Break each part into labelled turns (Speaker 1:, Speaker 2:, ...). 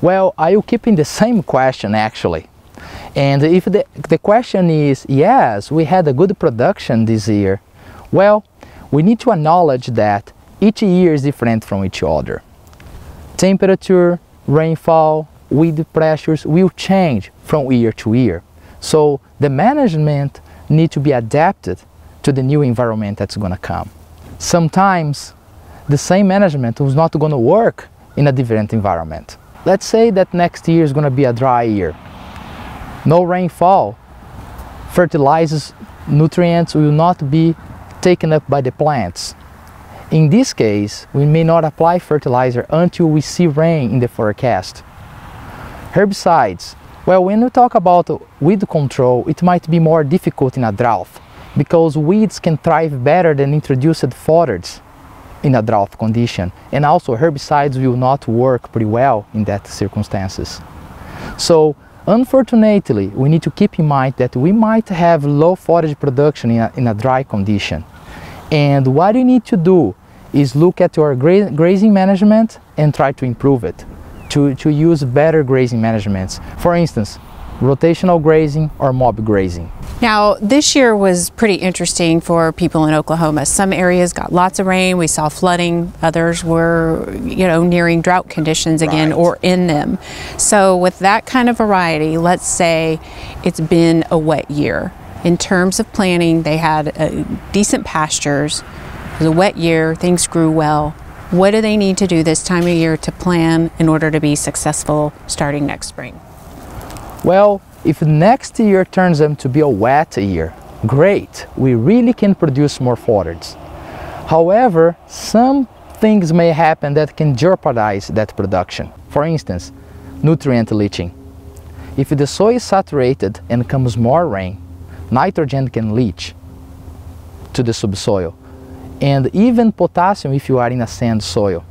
Speaker 1: Well, I will keep in the same question actually. And if the, the question is, yes, we had a good production this year, well, we need to acknowledge that each year is different from each other. Temperature, rainfall, wind pressures will change from year to year. So the management need to be adapted to the new environment that's going to come. Sometimes the same management is not going to work in a different environment. Let's say that next year is going to be a dry year. No rainfall, fertilizers, nutrients will not be taken up by the plants. In this case, we may not apply fertilizer until we see rain in the forecast. Herbicides. Well, when we talk about weed control, it might be more difficult in a drought because weeds can thrive better than introduced fodders in a drought condition. And also herbicides will not work pretty well in that circumstances. So unfortunately, we need to keep in mind that we might have low forage production in a, in a dry condition. And what you need to do is look at your gra grazing management and try to improve it to, to use better grazing managements. For instance, rotational grazing or mob grazing.
Speaker 2: Now, this year was pretty interesting for people in Oklahoma. Some areas got lots of rain, we saw flooding, others were, you know, nearing drought conditions again right. or in them. So, with that kind of variety, let's say it's been a wet year. In terms of planting, they had uh, decent pastures. It was a wet year, things grew well. What do they need to do this time of year to plan in order to be successful starting next spring?
Speaker 1: Well, if next year turns out to be a wet year, great, we really can produce more fodders. However, some things may happen that can jeopardize that production. For instance, nutrient leaching. If the soil is saturated and comes more rain, nitrogen can leach to the subsoil and even potassium if you are in a sand soil.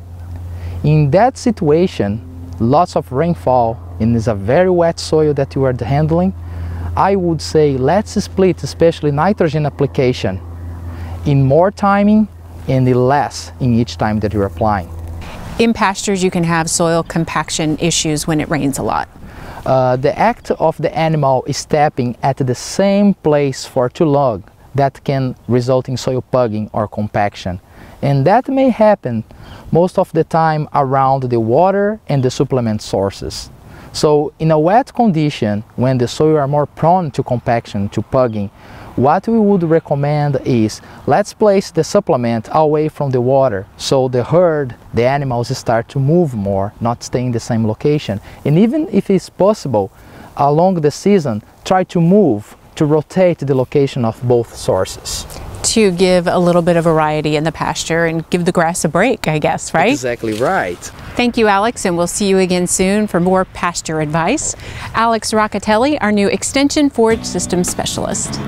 Speaker 1: In that situation, lots of rainfall and it's a very wet soil that you are handling, I would say let's split especially nitrogen application in more timing and less in each time that you're applying.
Speaker 2: In pastures you can have soil compaction issues when it rains a lot.
Speaker 1: Uh, the act of the animal stepping at the same place for too long that can result in soil pugging or compaction. And that may happen most of the time around the water and the supplement sources. So in a wet condition, when the soil are more prone to compaction, to pugging, what we would recommend is let's place the supplement away from the water so the herd, the animals start to move more, not stay in the same location. And even if it's possible, along the season, try to move to rotate the location of both sources
Speaker 2: to give a little bit of variety in the pasture and give the grass a break, I guess, right?
Speaker 1: Exactly right.
Speaker 2: Thank you, Alex, and we'll see you again soon for more pasture advice. Alex Rocatelli, our new Extension Forage Systems Specialist.